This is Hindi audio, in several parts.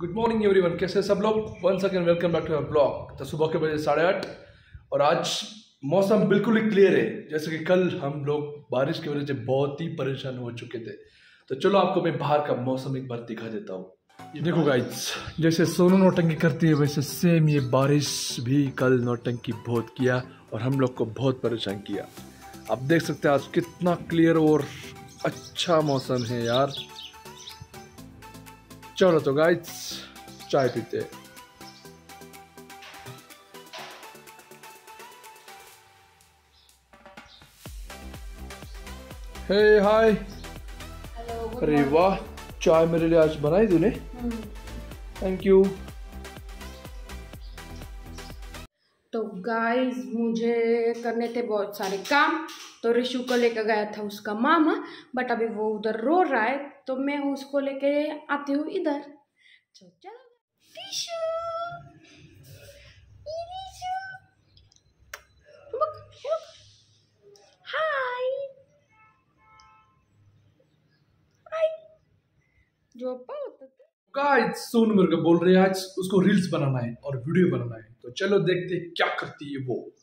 गुड मॉर्निंग एवरीवन कैसे सब लोग? One second welcome back to our blog तो सुबह के बजे साढ़े आठ। और आज मौसम बिल्कुल ही क्लियर है। जैसे कि कल हम लोग बारिश की वजह से बहुत ही परेशान हो चुके थे। तो चलो आपको मैं बाहर का मौसम एक बार दिखा देता हूँ। ये देखो गाइस जैसे सोनू नोटंकी करती है वैसे सेम ये बारिश भी कल नौटंकी बहुत किया और हम लोग को बहुत परेशान किया। आप देख सकते हैं आज कितना क्लियर और अच्छा मौसम है यार। चलो तो गाइस चाय पीते हैं। हे हाय अरे वाह चाय मेरे लिए आज बनाई तूने थैंक यू तो गाइस मुझे करने थे बहुत सारे काम तो ऋषु को लेकर गया था उसका मामा बट अभी वो उधर रो रहा है तो मैं उसको लेके आती हूँ इधर। चलो जो गाइस सोनू मेरे को बोल रही है, आज उसको रील्स बनाना है और वीडियो बनाना है। तो चलो देखते क्या करती है वो।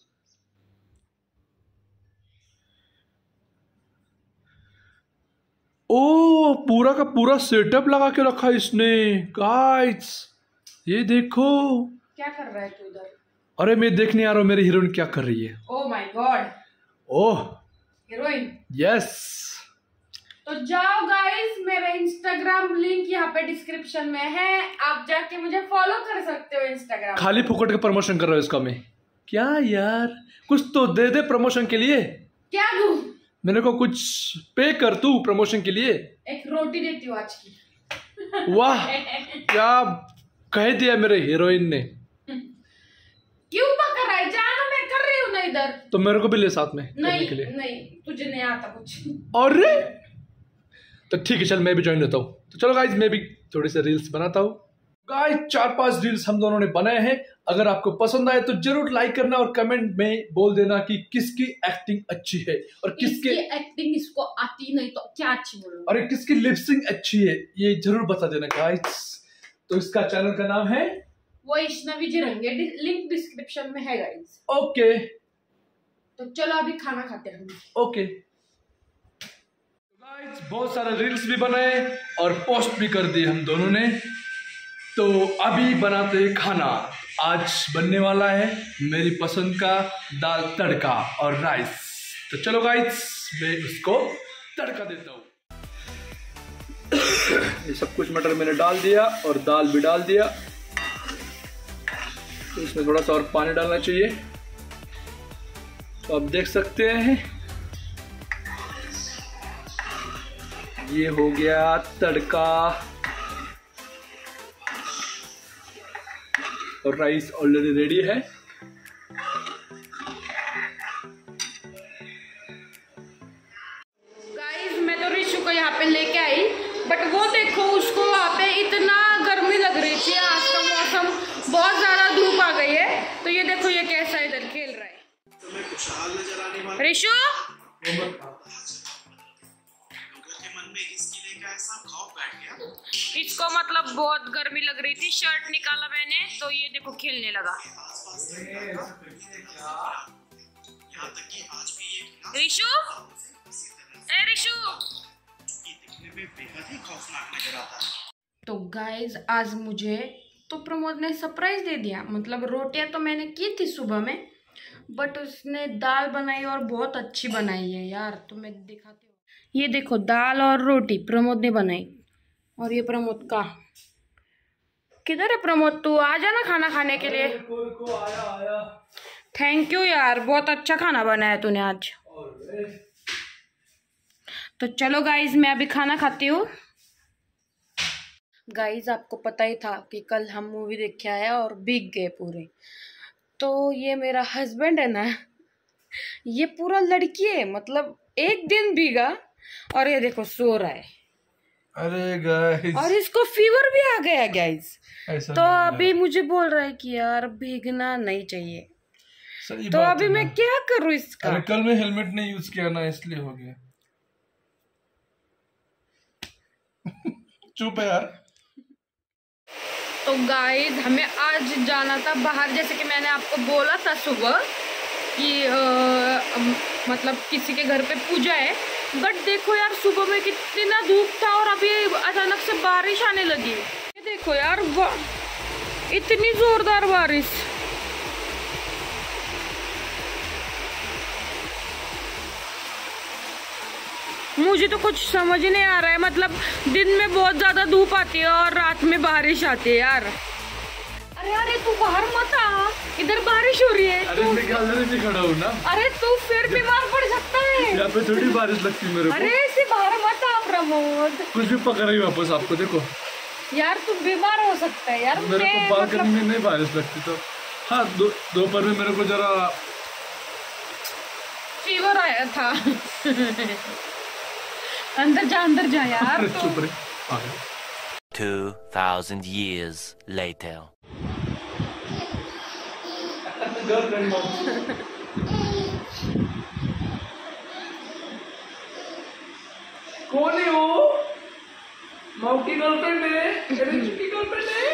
ओ पूरा का पूरा सेटअप लगा के रखा है इसने। गाइस ये देखो। क्या कर रहा है तू उधर? अरे मैं देखने आ रहा हूँ मेरी हीरोइन क्या कर रही है। Oh my god oh. Heroine yes तो जाओ गाइस मेरा इंस्टाग्राम लिंक यहाँ पे डिस्क्रिप्शन में है। आप जाके मुझे फॉलो कर सकते हो इंस्टाग्राम खाली फुकट का प्रमोशन कर रहा है इसका मैं। क्या यार? कुछ तो दे दे प्रमोशन के लिए। क्या दू? मेरे को कुछ पे कर तू प्रमोशन के लिए। एक रोटी देती हूँ आज की। वाह क्या कह दिया मेरे हीरोइन ने। क्यों पकड़ रहा है? जाना मैं कर रही हूँ ना इधर। तो मेरे को भी ले साथ में नहीं के लिए। नहीं तुझे नहीं आता कुछ। अरे! तो ठीक है चल मैं भी ज्वाइन लेता हूँ। तो चलो गाइज़ मैं भी थोड़ी सी रील्स बनाता हूँ। गाइज़ चार पाँच रील्स हम दोनों ने बनाए हैं। अगर आपको पसंद आए तो ज़रूर लाइक करना और कमेंट में बोल देना कि किसकी एक्टिंग अच्छी है और किसके एक्टिंग इसको आती नहीं तो क्या अच्छी बोलूँ और किसकी लिपसिंग अच्छी है ये ज़रूर बता देना गाइज़ तो इसका चैनल का नाम है वो वैष्णवी जी रहेंगे लिंक डिस्क्रिप्शन में है गाइस ओके तो चलो अभी खाना खाते हैं हम। ओके गाइस बहुत सारे रील्स भी बनाए और पोस्ट भी कर दिए हम दोनों ने। तो अभी बनाते हैं खाना। आज बनने वाला है मेरी पसंद का दाल तड़का और राइस। तो चलो गाइस मैं उसको तड़का देता हूँ। ये सब कुछ मटर मैंने डाल दिया और दाल भी डाल दिया। तो इसमें थोड़ा सा और पानी डालना चाहिए। तो आप देख सकते हैं। ये हो गया तड़का। और राइस ऑलरेडी रेडी है। गाइस मैं तो ऋषु को यहाँ पे लेके आई बट वो देखो उसको वहाँ पे इतना गर्मी लग रही थी आज का मौसम बहुत ज़्यादा धूप आ गई है। तो ये देखो ये कैसा इधर खेल रहा है। मन में इसके लिए ऐसा? खौफ बैठ गया। इसको मतलब बहुत गर्मी लग रही थी शर्ट निकाला मैंने तो ये देखो खेलने लगा। यहाँ तक कि आज भी ये ऋषु ए ऋषु दिखने में बेहद ही खौफनाक नज़र आता है। तो गाइस आज मुझे तो प्रमोद ने सरप्राइज़ दे दिया। मतलब रोटियाँ तो मैंने की थी सुबह में बट उसने दाल बनाई और बहुत अच्छी बनाई है यार। तो मैं दिखाती हूँ। ये देखो, दाल और रोटी प्रमोद ने बनाई। और ये प्रमोद का। किधर है प्रमोद तू? आ जाना खाना खाने के लिए। थैंक यू यार, बहुत अच्छा खाना बनाया तूने आज। तो चलो गाइज़ मैं अभी खाना खाती हूँ। गाइज़ आपको पता ही था कि कल हम मूवी देख आए और भीग गए पूरे। तो ये मेरा हस्बैंड है ना ये पूरा लड़की है मतलब एक दिन भीगा और ये देखो सो रहा है। अरे गाइस और इसको फीवर भी आ गया गाइज़ ऐसा तो अभी मुझे बोल रहा है कि यार भीगना नहीं चाहिए। सही तो अभी मैं क्या करूँ इसका? अरे कल मैं हेलमेट नहीं यूज़ किया ना इसलिए हो गया। चुप है यार। तो गाइस हमें आज जाना था बाहर जैसे कि मैंने आपको बोला था सुबह। कि अम, मतलब किसी के घर पे पूजा है बट देखो यार सुबह में कितना धूप था और अभी अचानक से बारिश आने लगी। ये देखो यार वाह इतनी जोरदार बारिश। मुझे तो कुछ समझ नहीं आ रहा है मतलब दिन में बहुत ज़्यादा धूप आती है और रात में बारिश आती है यार। अरे अरे तू बाहर मत आ. इधर बारिश हो रही है. अरे मैं क्या अंदर भी खड़ा हूँ ना. अरे तू फिर बीमार पड़ सकता है. यहाँ पे थोड़ी बारिश लगती मेरे अरे को ऐसे बाहर मत आ प्रमोद. कुछ भी पकड़ रही वापस आपको देखो. यार तू बीमार हो सकता है यार. मेरे मैं को बालकनी मतलब में नहीं बारिश लगती तो. हाँ दो दोपहर में मेरे को जरा फीवर आया था. अंदर जा अंदर जा यार अरे तो. गया 2,000 years later. गर्लफ्रेंड कौन है वो? माऊ की गर्लफ्रेंड है? गर्लफ्रेंड है?